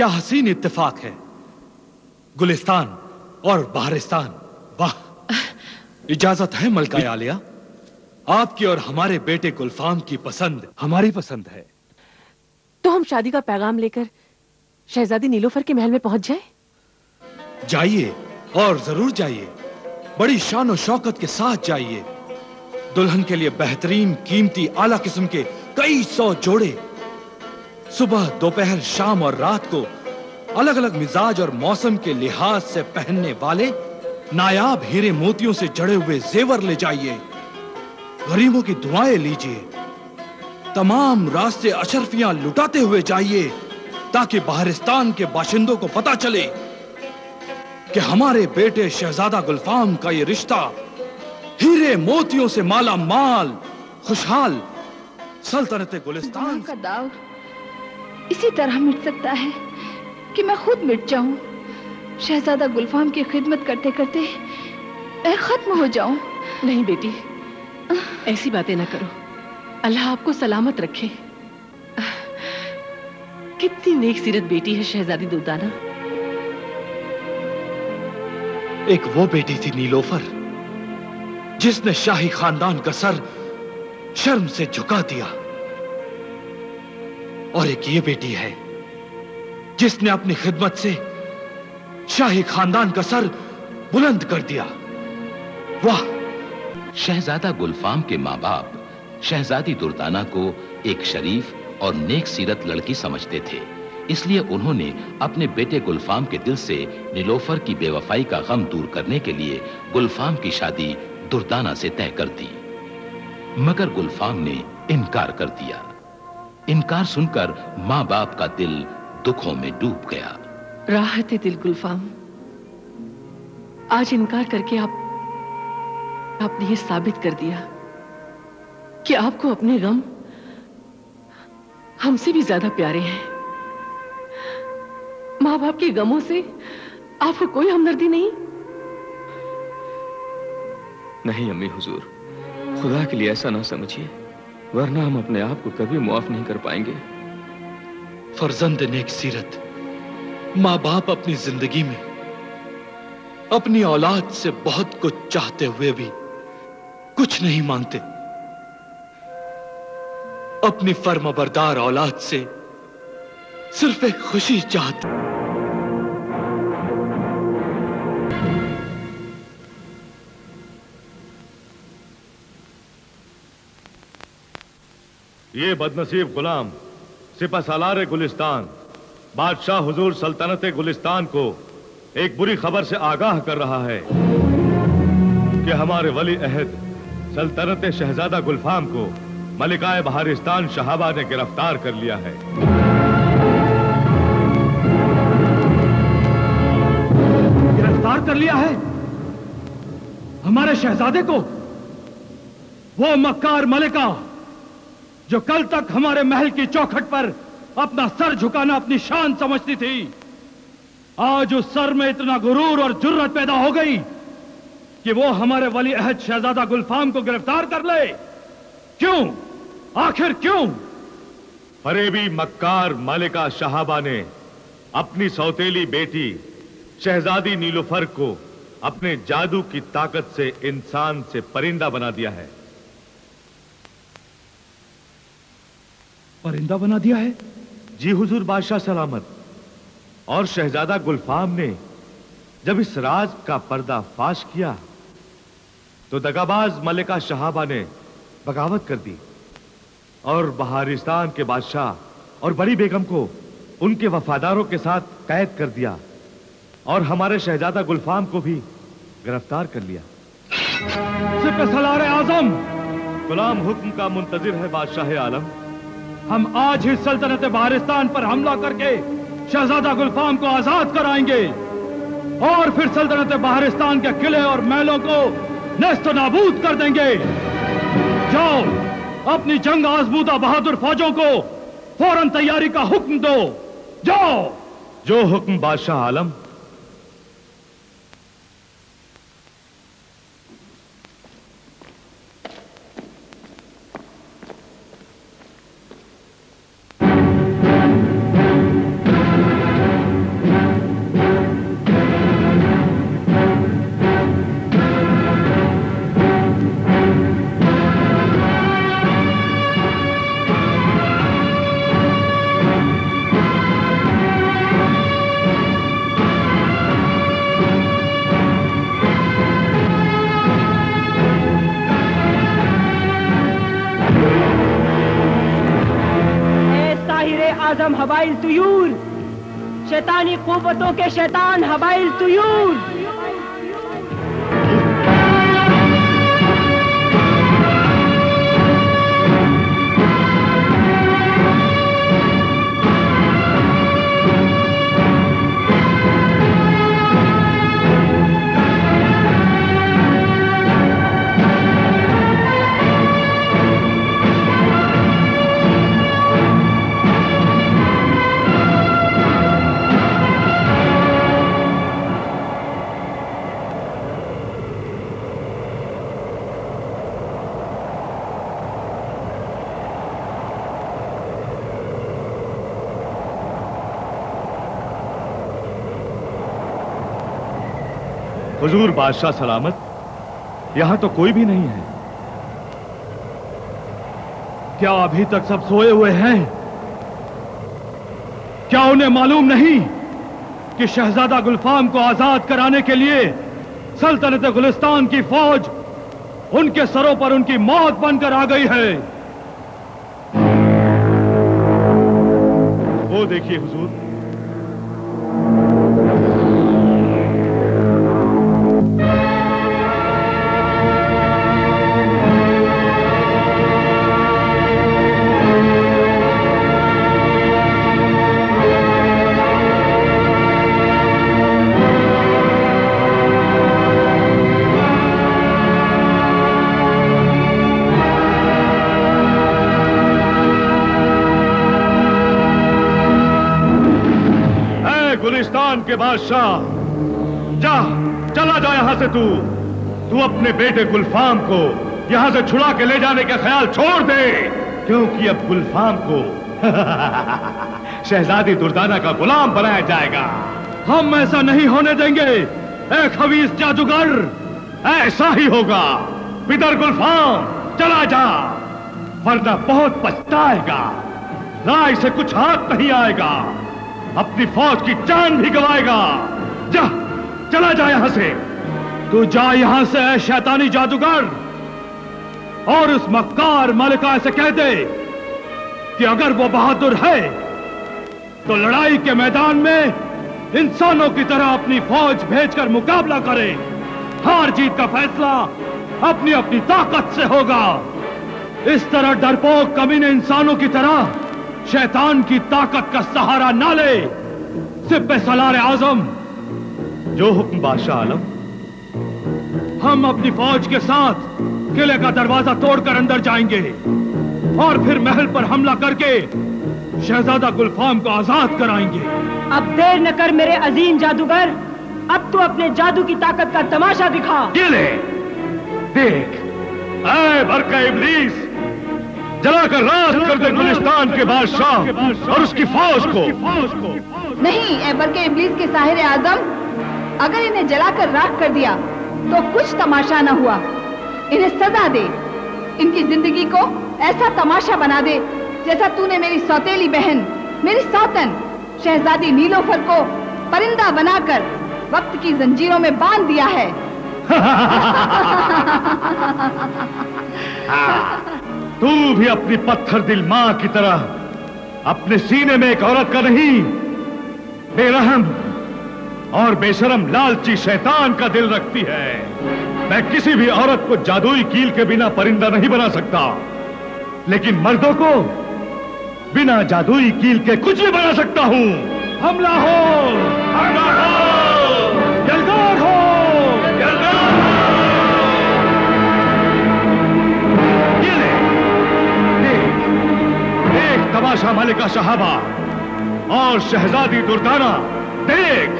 क्या हसीन इत्तेफाक है। गुलिस्तान और बहरिस्तान। वाह। इजाज़त है मलका आलिया। आपकी और हमारे बेटे गुलफाम की पसंद हमारी पसंद है। तो हम शादी का पैगाम लेकर शहजादी नीलोफर के महल में पहुँच जाए? जाइए और ज़रूर जाइए। बड़ी शान और शौकत के साथ जाइए। दुल्हन के लिए बेहतरीन कीमती आला किस्म के कई सौ जोड़े सुबह, दोपहर, शाम और रात को अलग अलग मिजाज और मौसम के लिहाज से पहनने वाले नायाब हीरे मोतियों से जड़े हुए जेवर ले जाइए। गरीबों की दुआएँ लीजिए। तमाम रास्ते अशरफियाँ लुटाते हुए जाइए, ताकि बाहरिस्तान के बाशिंदों को पता चले कि हमारे बेटे शहजादा गुलफाम का ये रिश्ता हीरे मोतियों से माला माल, खुशहाल सल्तनत गुलिस्तान का दाव इसी तरह मिट सकता है कि मैं खुद मिट जाऊँ। शहजादा गुलफाम की खिदमत करते करते मैं खत्म हो जाऊँ। नहीं बेटी ऐसी बातें ना करो। अल्लाह आपको सलामत रखे। कितनी नेक सीरत बेटी है शहजादी दुर्दाना एक वो बेटी थी नीलोफर जिसने शाही खानदान का सर शर्म से झुका दिया। और एक ये बेटी है, जिसने अपनी खिदमत से शाही खानदान का सर बुलंद कर दिया। वाह! शहजादा गुलफाम के माँ बाप शहजादी दुर्दाना को एक शरीफ और नेक सीरत लड़की समझते थे। इसलिए उन्होंने अपने बेटे गुलफाम के दिल से नीलोफर की बेवफाई का गम दूर करने के लिए गुलफाम की शादी दुर्दाना से तय कर दी। मगर गुलफाम ने इनकार कर दिया। इनकार सुनकर माँ बाप का दिल दुखों में डूब गया। राहत दिल गुलफाम। आज इनकार करके आप आपने ये साबित कर दिया कि आपको अपने गम हमसे भी ज़्यादा प्यारे हैं। माँ बाप के गमों से आपको कोई हमदर्दी नहीं? नहीं अम्मी हुजूर खुदा के लिए ऐसा ना समझिए। वरना हम अपने आप को कभी मुआफ नहीं कर पाएँगे। फर्जंद नेक सीरत माँ बाप अपनी ज़िंदगी में, अपनी औलाद से बहुत कुछ चाहते हुए भी कुछ नहीं मांगते अपनी फर्मबरदार औलाद से सिर्फ़ एक खुशी चाहते। ये बदनसीब गुलाम, सिपा सालार गुलिस्तान, बादशाह हुजूर सल्तनत गुलिस्तान को एक बुरी खबर से आगाह कर रहा है कि हमारे वली अहद सल्तनत शहजादा गुलफाम को मलिकाए बहारिस्तान शहाबा ने गिरफ़्तार कर लिया है। गिरफ़्तार कर लिया है? हमारे शहजादे को? वो मक्कार मलिका जो कल तक हमारे महल की चौखट पर अपना सर झुकाना अपनी शान समझती थी, आज उस सर में इतना गुरूर और जुर्रत पैदा हो गई कि वो हमारे वली अहद शहजादा गुलफाम को गिरफ़्तार कर ले। क्यों? आखिर क्यों? फरेबी मक्कार मालिका शहाबा ने अपनी सौतेली बेटी शहजादी नीलुफर को अपने जादू की ताकत से इंसान से परिंदा बना दिया है। परिंदा बना दिया है। जी हुजूर बादशाह सलामत। और शहजादा गुलफाम ने जब इस राज का पर्दा फाश किया तो दगाबाज मलिका शहाबा ने बगावत कर दी। और बहारिस्तान के बादशाह और बड़ी बेगम को उनके वफादारों के साथ कैद कर दिया और हमारे शहजादा गुलफाम को भी गिरफ़्तार कर लिया। सलार आज़म, गुलाम हुक्म का मुंतजिर है बादशाह आलम। हम आज ही सल्तनत बहारिस्तान पर हमला करके शहजादा गुलफाम को आज़ाद कराएँगे और फिर सल्तनत बहारिस्तान के किले और महलों को नस्त नाबूद कर देंगे। जाओ, अपनी जंग आजमूदा बहादुर फौजों को फ़ौरन तैयारी का हुक्म दो। जाओ। जो हुक्म बादशाह आलम हवाइल तुयूर। शैतानी कुवतों के शैतान हवाइल तुयूर। हुजूर बादशाह सलामत, यहाँ तो कोई भी नहीं है। क्या अभी तक सब सोए हुए हैं? क्या उन्हें मालूम नहीं कि शहजादा गुलफाम को आज़ाद कराने के लिए सल्तनत गुलिस्तान की फौज उनके सरों पर उनकी मौत बनकर आ गई है? वो देखिए हुजूर गुलिस्तान के बादशाह। जा, चला जा यहाँ से तू। तू अपने बेटे गुलफाम को यहाँ से छुड़ा के ले जाने का ख्याल छोड़ दे, क्योंकि अब गुलफाम को शहजादी दुर्दाना का गुलाम बनाया जाएगा। हम ऐसा नहीं होने देंगे। खबीस जादूगर, ऐसा ही होगा। पितर गुलफाम, चला जा। वरना बहुत पछताएगा। राय से कुछ हाथ नहीं आएगा। अपनी फौज की जान भी गवाएगा। जा, चला जा यहाँ से। तू जा यहाँ से शैतानी जादूगर। और उस मक्कार मलिका से कह दे कि अगर वो बहादुर है तो लड़ाई के मैदान में इंसानों की तरह अपनी फौज भेजकर मुकाबला करे। हार जीत का फैसला अपनी अपनी ताकत से होगा। इस तरह डरपोक कमीने इंसानों की तरह शैतान की ताकत का सहारा ना ले। सिर्फ़ सलार आज़म। जो हुक्म बादशाह आलम। हम अपनी फौज के साथ किले का दरवाज़ा तोड़कर अंदर जाएँगे और फिर महल पर हमला करके शहजादा गुलफाम को आज़ाद कराएँगे। अब देर न कर मेरे अजीम जादूगर। अब तू अपने जादू की ताकत का तमाशा दिखा। ये ले। देख। ऐ बरका इबलीस। जलाकर राज कर दे गुलिस्तान के बादशाह और उसकी फौज को। नहीं बल्कि इबलीस के साहिर आज़म अगर इन्हें जलाकर राख कर दिया तो कुछ तमाशा न हुआ। इन्हें सजा दे। इनकी ज़िंदगी को ऐसा तमाशा बना दे जैसा तूने मेरी सौतेली बहन मेरी सौतन शहजादी नीलोफर को परिंदा बनाकर वक्त की जंजीरों में बाँध दिया है। तू भी अपनी पत्थर दिल माँ की तरह, अपने सीने में एक औरत का नहीं, बेरहम और बेशरम लालची शैतान का दिल रखती है। मैं किसी भी औरत को जादुई कील के बिना परिंदा नहीं बना सकता। लेकिन मर्दों को बिना जादुई कील के कुछ भी बना सकता हूँ। हमला हो! हमला हो! देख मलिका शहाबा और शहजादी दुर्दाना देख।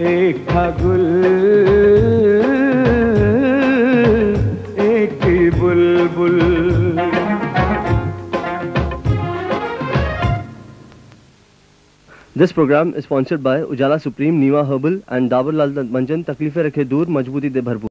एक था गुल एक बुलबुल। This program is sponsored by Ujala supreme नीवा herbal and Dabur Lal Manjan तकलीफें रखे दूर मजबूती दे भरपूर